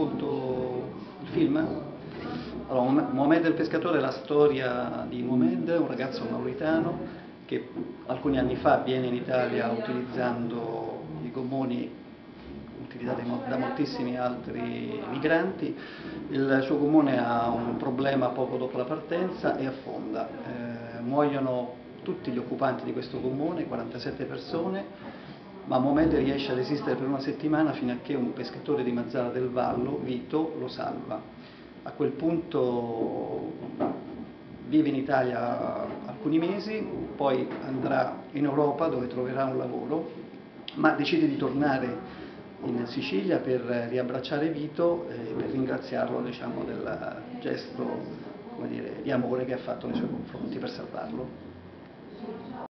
racconto il film? Allora, Mohamed il pescatore è la storia di Mohamed, un ragazzo mauritano che alcuni anni fa viene in Italia utilizzando i gommoni utilizzati da moltissimi altri migranti. Il suo gommone ha un problema poco dopo la partenza e affonda. Eh, muoiono tutti gli occupanti di questo gommone, 47 persone, ma Mohamed riesce ad esistere per una settimana fino a che un pescatore di Mazzara del Vallo, Vito, lo salva. A quel punto vive in Italia alcuni mesi, poi andrà in Europa dove troverà un lavoro, ma decide di tornare in Sicilia per riabbracciare Vito e per ringraziarlo diciamo, del gesto dire, di amore che ha fatto nei suoi confronti per salvarlo.